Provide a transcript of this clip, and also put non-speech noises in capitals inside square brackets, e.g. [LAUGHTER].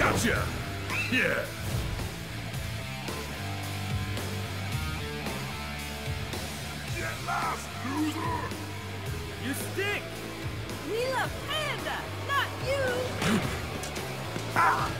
Gotcha! Yeah! Get lost, loser! You stink! We love Panda, not you! [GASPS] Ah!